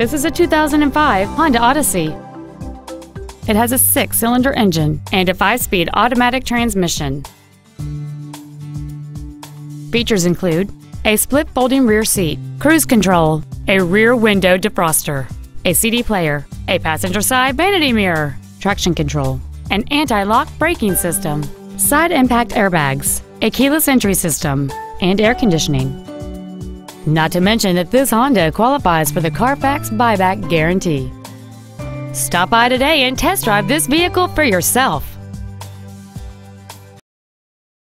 This is a 2005 Honda Odyssey. It has a six cylinder engine and a five speed automatic transmission. Features include a split folding rear seat, cruise control, a rear window defroster, a CD player, a passenger side vanity mirror, traction control, an anti lock braking system, side impact airbags, a keyless entry system, and air conditioning. Not to mention that this Honda qualifies for the Carfax buyback guarantee. Stop by today and test drive this vehicle for yourself.